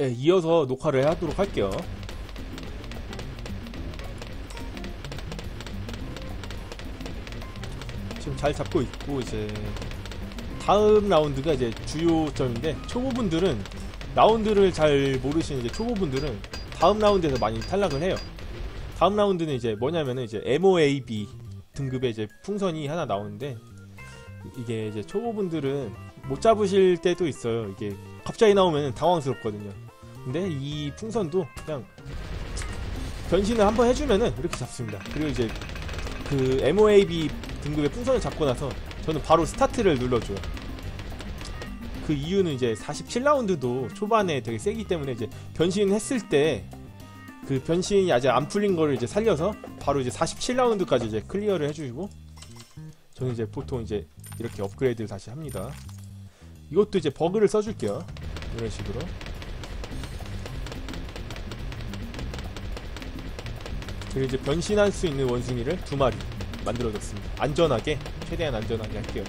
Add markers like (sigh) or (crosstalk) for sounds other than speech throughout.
예, 이어서 녹화를 하도록 할게요. 지금 잘 잡고 있고 이제 다음 라운드가 이제 주요점인데 초보분들은 라운드를 잘 모르시는 이제 초보분들은 다음 라운드에서 많이 탈락을 해요. 다음 라운드는 이제 뭐냐면은 이제 MOAB 등급의 이제 풍선이 하나 나오는데 이게 이제 초보분들은 못 잡으실 때도 있어요. 이게 갑자기 나오면 당황스럽거든요. 근데 이 풍선도 그냥 변신을 한번 해주면은 이렇게 잡습니다. 그리고 이제 그 MOAB 등급의 풍선을 잡고 나서 저는 바로 스타트를 눌러줘요. 그 이유는 이제 47라운드도 초반에 되게 세기 때문에 이제 변신했을 때 그 변신이 아직 안 풀린 거를 이제 살려서 바로 이제 47라운드까지 이제 클리어를 해주시고 저는 이제 보통 이제 이렇게 업그레이드를 다시 합니다. 이것도 이제 버그를 써줄게요. 이런 식으로. 그리고 이제 변신할 수 있는 원숭이를 두 마리 만들어줬습니다. 안전하게, 최대한 안전하게 할게요.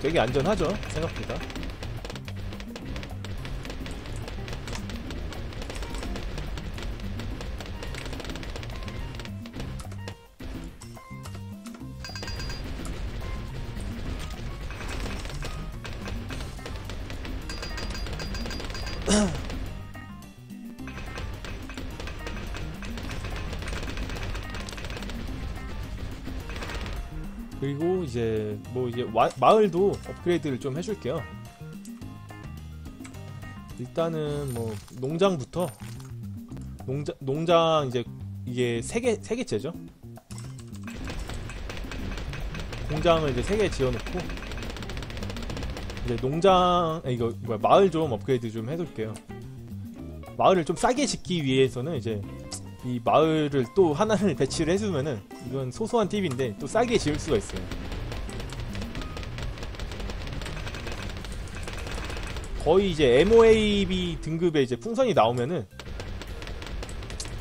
되게 안전하죠? 생각보다. 그리고 이제 뭐 이제 와- 마을도 업그레이드를 좀 해줄게요. 일단은 뭐 농장부터 농장 농장 이제 이게 세개 세 개째죠. 공장을 이제 세 개 지어놓고 이제 농장 아, 이거 뭐야 마을 좀 업그레이드 좀 해둘게요. 마을을 좀 싸게 짓기 위해서는 이제 이 마을을 또 하나를 (laughs) 배치를 해주면은 이건 소소한 팁인데 또 싸게 지을 수가 있어요. 거의 이제 MOAB 등급의 이제 풍선이 나오면은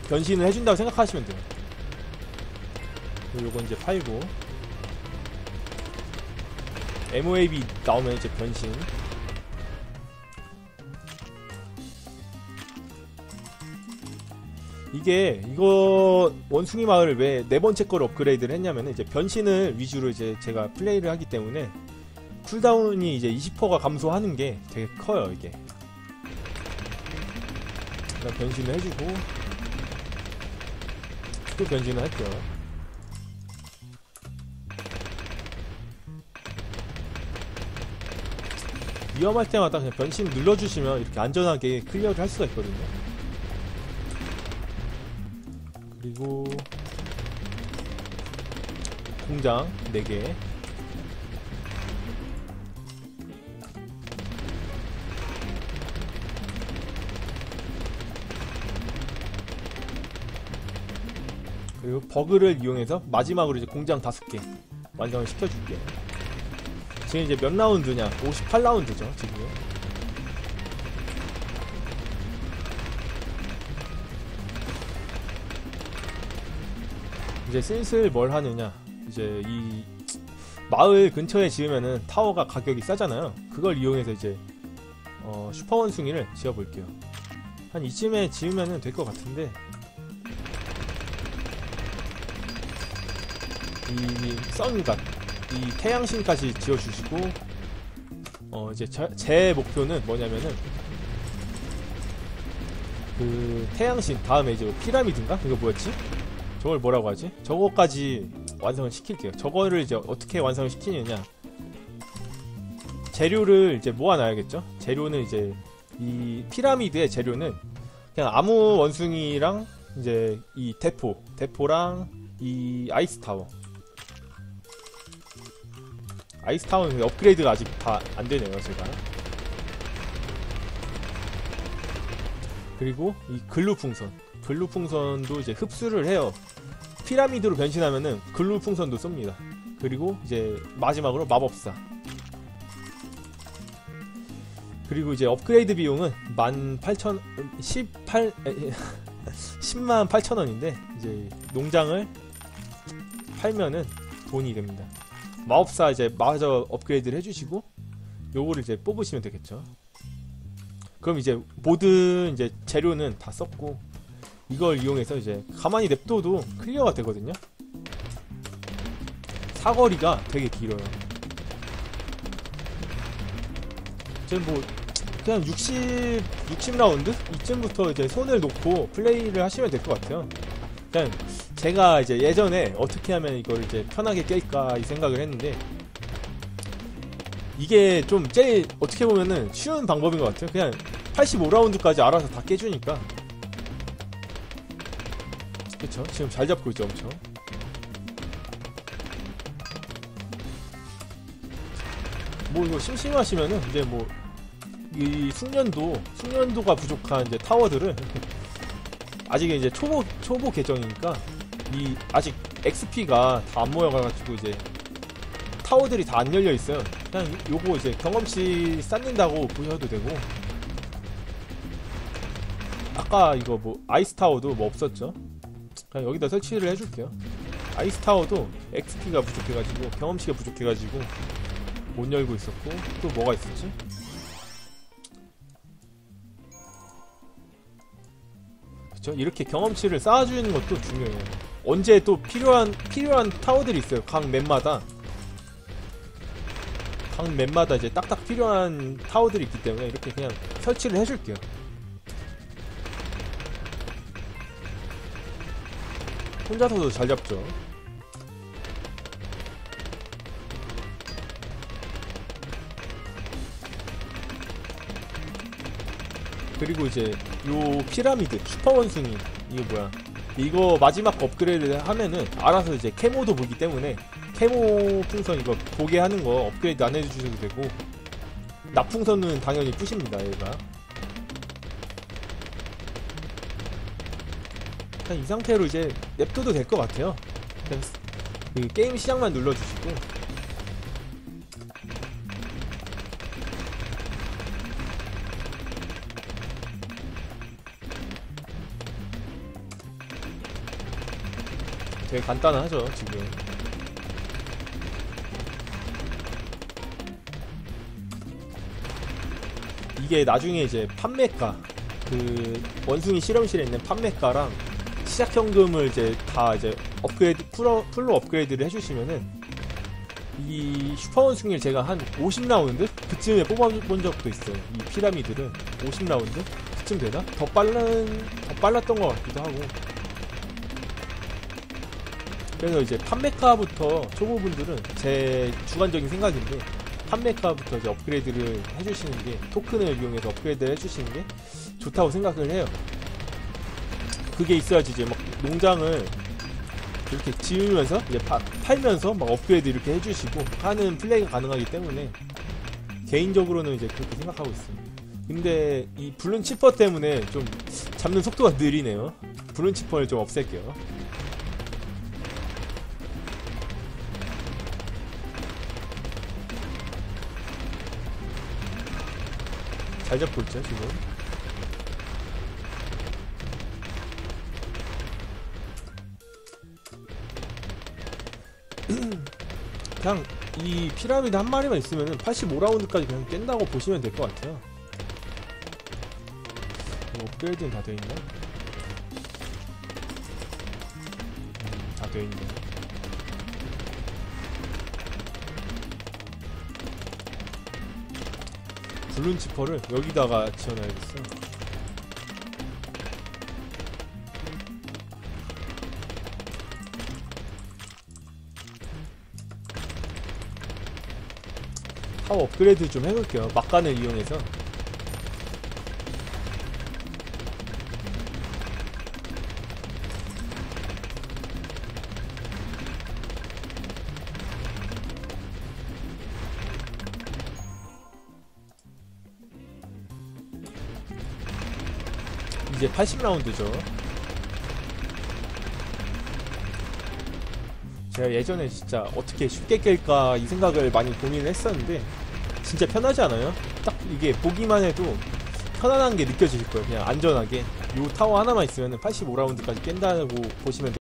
변신을 해준다고 생각하시면 돼요. 요건 이제 팔고 MOAB 나오면 이제 변신. 이게 이거 원숭이 마을을 왜 네 번째 걸 업그레이드를 했냐면 이제 변신을 위주로 이제 제가 플레이를 하기 때문에 cooldown이 이제 20%가 감소하는 게 되게 커요 이게. 일단 변신을 해주고 또 변신을 할게요. 위험할 때마다 그냥 변신 눌러주시면 이렇게 안전하게 클리어를 할 수가 있거든요. 그리고 공장 4개. 그리고 버그를 이용해서 마지막으로 이제 공장 5개 완성을 시켜줄게요 지금 이제 몇 라운드냐? 58라운드죠 지금 이제 슬슬 뭘 하느냐. 이제 이 마을 근처에 지으면은 타워가 가격이 싸잖아요. 그걸 이용해서 이제 어, 슈퍼 원숭이를 지어볼게요. 한 이쯤에 지으면은 될 것 같은데. 이 선갓 이 태양신까지 지어주시고 어 이제 저- 제 목표는 뭐냐면은 그 태양신 다음에 이제 뭐 피라미드인가? 이거 뭐였지? 저걸 뭐라고 하지? 저거까지 완성을 시킬게요. 저거를 이제 어떻게 완성을 시키느냐? 재료를 이제 모아놔야겠죠? 재료는 이제 이 피라미드의 재료는 그냥 아무 원숭이랑 이제 이 대포, 대포랑 이 아이스 타워. 아이스 타워는 업그레이드가 아직 다 안 되네요, 제가. 그리고 이 글루 풍선. 글루 풍선도 이제 흡수를 해요. 피라미드로 변신하면은 글루 풍선도 쏩니다. 그리고 이제 마지막으로 마법사. 그리고 이제 업그레이드 비용은 18,000 18 10만 8천 원인데 이제 농장을 팔면은 돈이 됩니다. 마법사 이제 마저 업그레이드를 해주시고 요거를 이제 뽑으시면 되겠죠. 그럼 이제 모든 이제 재료는 다 썼고 이걸 이용해서 이제 가만히 냅둬도 클리어가 되거든요. 사거리가 되게 길어요. 지금 뭐 그냥 60 60라운드 이쯤부터 이제 손을 놓고 플레이를 하시면 될 것 같아요. 그냥 제가 이제 예전에 어떻게 하면 이걸 이제 편하게 깰까 이 생각을 했는데 이게 좀 제일 어떻게 보면은 쉬운 방법인 것 같아요. 그냥 85라운드까지 알아서 다 깨주니까. 그쵸? 지금 잘 잡고 있죠, 엄청. 뭐 이거 심심하시면은 이제 뭐 이 숙련도 숙련도가 부족한 이제 타워들을 (laughs) 아직 이제 초보 초보 계정이니까 이 아직 XP가 다 안 모여가지고 이제 타워들이 다 안 열려 있어요. 그냥 요거 이제 경험치 쌓는다고 보셔도 되고 아까 이거 뭐 아이스 타워도 뭐 없었죠? 그냥 여기다 설치를 해줄게요. 아이스 타워도 XP가 부족해가지고 경험치가 부족해가지고 못 열고 있었고 또 뭐가 있었지? 그쵸? 이렇게 경험치를 쌓아주는 것도 중요해요. 언제 또 필요한 필요한 타워들이 있어요. 각 맵마다 각 맵마다 이제 딱딱 필요한 타워들이 있기 때문에 이렇게 그냥 설치를 해줄게요. 혼자서도 잘 잡죠. 그리고 이제 요 피라미드 슈퍼 원숭이 이거 뭐야 이거 마지막 업그레이드 하면은 알아서 이제 camo도 보기 때문에 camo 풍선 이거 보게 하는 거 업그레이드 안 해주셔도 되고 납풍선은 당연히 부십니다 얘가 한이 상태로 이제 냅둬도 될 것 같아요. 그 게임 시작만 눌러주시고. 되게 간단하죠 지금. 이게 나중에 이제 판매가 그 원숭이 실험실에 있는 판매가랑 시작 현금을 이제 다 이제 업그레이드 풀어, 풀로 업그레이드를 해주시면은 이 슈퍼 원숭이를 제가 한 50라운드 그쯤에 뽑아본 적도 있어요. 이 피라미드를 50라운드 그쯤 되나? 더 빠른 더 빨랐던 것 같기도 하고. 그래서 이제 판매카부터 초보분들은 제 주관적인 생각인데 판매카부터 이제 업그레이드를 해주시는 게 토큰을 이용해서 업그레이드를 해주시는 게 좋다고 생각을 해요. 그게 있어야지 이제 막 농장을 이렇게 지으면서 이제 파- 팔면서 막 업그레이드 이렇게 해주시고 하는 플레이가 가능하기 때문에 개인적으로는 이제 그렇게 생각하고 있습니다. 근데 이 블룬 치퍼 때문에 좀 잡는 속도가 느리네요. 블룬 치퍼를 좀 없앨게요. 잘 잡고 있죠 지금. (clears throat) 그냥 이 피라미드 한 마리만 있으면은 85라운드까지 그냥 깬다고 보시면 될 것 같아요. 이거 업그레이드는 다 돼 있나? 음, 다 돼 있네. 블룬 치퍼를 여기다가 지어놔야겠어. 타워 업그레이드 좀 해볼게요. 막간을 이용해서. 이제 80라운드죠. 제가 예전에 진짜 어떻게 쉽게 깰까 이 생각을 많이 고민을 했었는데 진짜 편하지 않아요? 딱 이게 보기만 해도 편안한 게 느껴질 거예요. 그냥 안전하게. 요 타워 하나만 있으면 85라운드까지 깬다고 보시면